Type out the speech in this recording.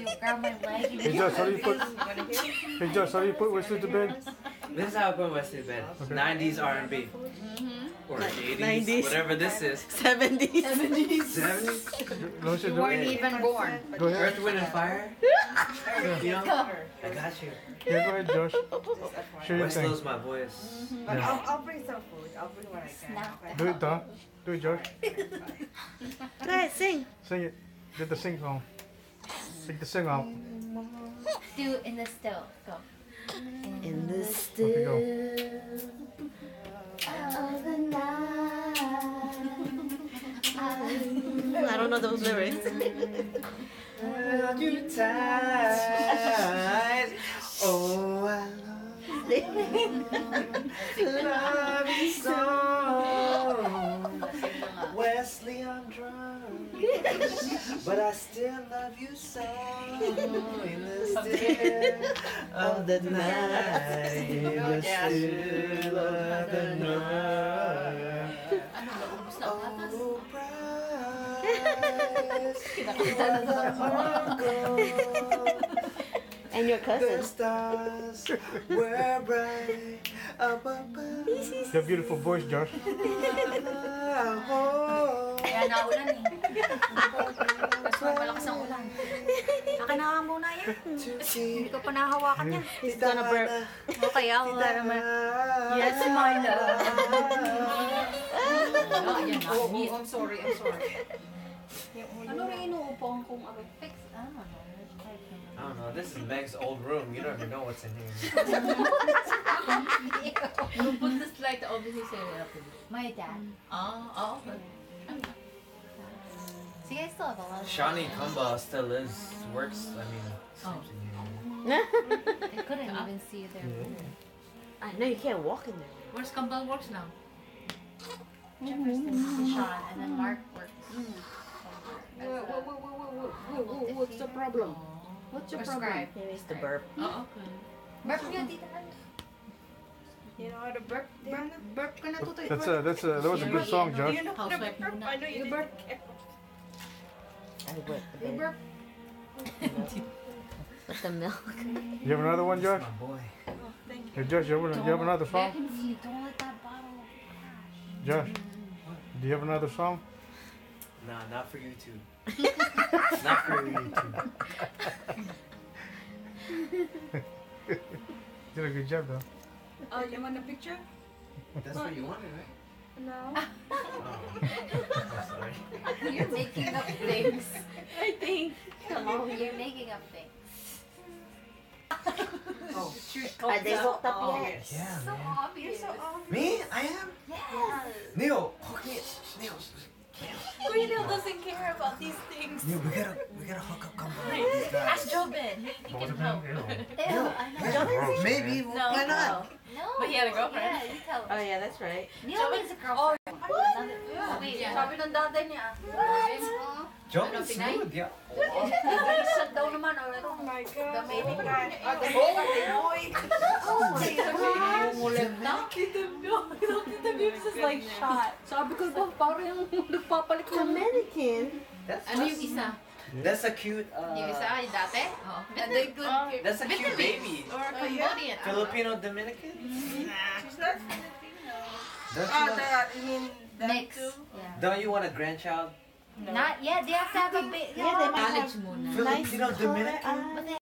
you grab my leg. and Hey Josh, how do you put? Hey Josh, how do you put Wesley to bed? This is how I put Wesley to bed. Okay. 90s R&B. Mm-hmm. Or 80s, 90s. whatever this is. 70s. 70s? No, she You weren't even born. Go ahead. Earth, Wind, and Fire? You know? I got you. Yeah, go ahead, Josh. Show your West thing. knows my voice. But Yeah. I'll, I'll bring some food. I'll bring what I can. Snap. Do it, Don. Do it, Josh. Go ahead, sing. Sing it. Get the sing song. Sing the sing out. Do in the still. Go. In the Okay, go. of the night. I don't know those lyrics. You tight. Oh, I love you so. Wesley, I'm drunk. But I still love you so. In the still of the night. In the still of the night. Oh, And your The cousin. stars were bright up above. You have beautiful voice, Josh. Kaya naulan eh. Mas malakas ang ulan. Akin na nga muna yan. Hindi ko pa nahawakan yan. He's gonna burp. Okay, ako naman. Yes, my Oh, yan na. Oh, oh, I'm sorry. I'm sorry. Ano rin inuupuan kong abay? Fix? Know. I don't know. This is Meg's old room. You don't even know what's in here. Who put this light obviously say it up to you. My dad. Oh, oh, okay. See, I still have a lot of Shawnee Kumba still lives, works. I mean, Oh. sleeps in here. They couldn't even see their room. I know you can't walk in there. Where's Kambal works now? Mm-hmm. Jefferson, Sean, and then Mark works. Mm. What's the problem? What's Prescribed. Maybe it's the burp. Oh, okay. Burp niyo, tita. You know how to burp? Burp, burp ka na. That's a that's a that was a good song, Josh. You know how to Housewife burp? muna. I know you burp. I wet the You bed. burp. With the milk. You have another one, Josh? My boy. Hey, Josh, you have, you have another song? Don't let that bottle. Josh, do you have another song? Nah, not for YouTube. not for YouTube. Did a good job, though. Oh, you want a picture? That's what you wanted, right? No. Oh. I'm sorry. You're making up things. I think. Come on, you're making up things. Oh. Are they hooked up Oh, yet? Yeah, So man. obvious. Me? I am? Yes. Neil, hook me. Neil, Guido doesn't care about these things. Neil, we gotta, we gotta hook up Kumba with these Ask guys. Jobin. He can help. Ew, I know. Maybe, No, why not? No. But he had a girlfriend. Yeah, you tell Oh yeah, that's right. Neil needs a girlfriend. Wait, Yeah. sabi ng dati niya. Jovin's smooth, yeah. Isa daw naman. Oh my god. The guy. Oh, the baby boy. Umulit na. Kita mo is like shot. Sabi ko ba, parang yung nagpapalit ng Dominican. That's, Ano yung isa? that's a cute, uh, Yung isa, yung dati? Oh. They good. that's a cute baby. Or Oh? Cambodian. Filipino Dominican? She's not Filipino. Don't Ah, you, the, want, you mean them Mix. too? Yeah. don't you want a grandchild? No. Not yet. They have to have a baby. Yeah, they might College muna. Filipino Dominican? But they